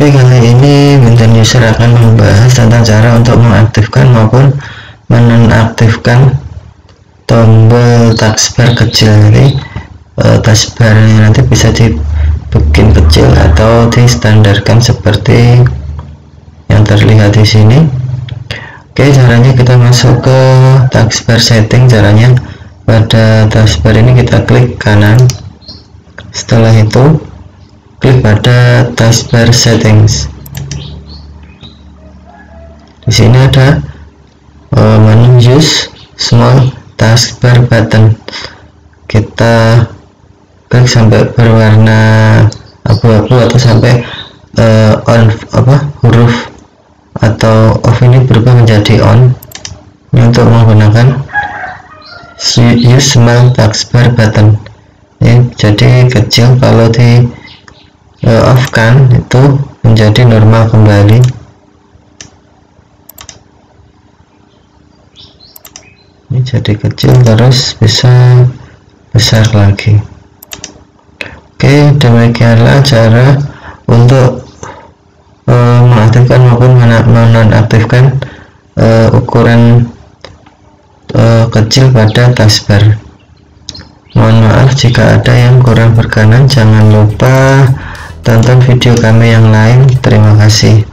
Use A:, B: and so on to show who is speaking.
A: Oke kali ini Winten User akan membahas tentang cara untuk mengaktifkan maupun menonaktifkan tombol taskbar kecil jadi e, taskbarnya nanti bisa dibikin kecil atau distandarkan seperti yang terlihat di sini. Oke caranya kita masuk ke taskbar setting. Caranya pada taskbar ini kita klik kanan. Setelah itu klik pada taskbar settings. Di sini ada uh, menu use small taskbar button. Kita klik sampai berwarna abu-abu atau sampai uh, on apa huruf atau off ini berubah menjadi on. Ini untuk menggunakan use small taskbar button. Ini jadi kecil kalau di off kan itu menjadi normal kembali. Ini jadi kecil terus bisa besar lagi. Oke demikianlah cara untuk uh, mengaktifkan maupun menonaktifkan uh, ukuran uh, kecil pada taskbar mohon maaf jika ada yang kurang berkenan jangan lupa tonton video kami yang lain terima kasih